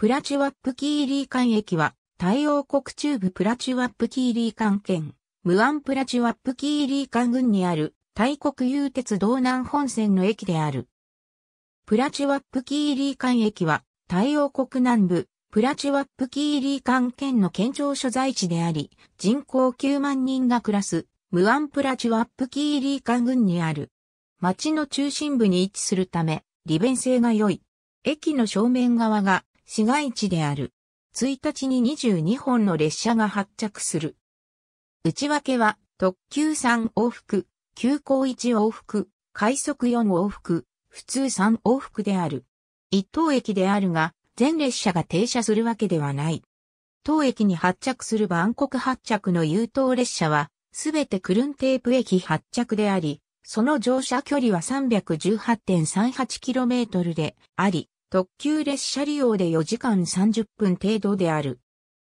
プラチュワップキーリーカン駅は、タイ王国中部プラチュワップキーリーカン県、ムアンプラチュワップキーリーカン郡にある、タイ国有鉄道南本線の駅である。プラチュワップキーリーカン駅は、タイ王国南部、プラチュワップキーリーカン県の県庁所在地であり、人口9万人が暮らす、ムアンプラチュワップキーリーカン郡にある。町の中心部に位置するため、利便性が良い。駅の正面側が市街地である。1日に22本の列車が発着する。内訳は特急3往復、急行1往復、快速4往復、普通3往復である。一等駅であるが、全列車が停車するわけではない。当駅に発着するバンコク発着の優等列車は、すべてクルンテープ駅発着であり、その乗車距離は 318.38km であり、特急列車利用で4時間30分程度である。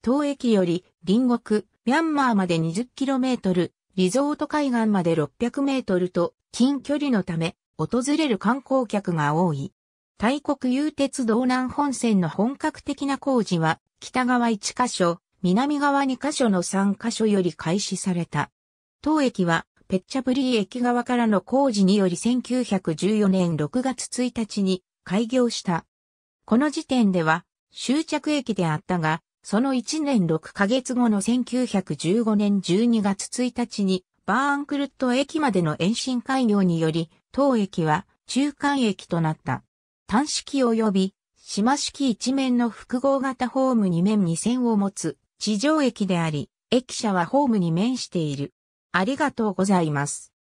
当駅より隣国、ミャンマーまで 20km、リゾート海岸まで 600m と近距離のため訪れる観光客が多い。大国有鉄道南本線の本格的な工事は北側1カ所、南側2カ所の3カ所より開始された。当駅はペッチャブリー駅側からの工事により1914年6月1日に開業した。この時点では終着駅であったが、その1年6ヶ月後の1915年12月1日にバーンクルット駅までの延伸開業により、当駅は中間駅となった。単式及び島式一面の複合型ホーム2面2線を持つ地上駅であり、駅舎はホームに面している。ありがとうございます。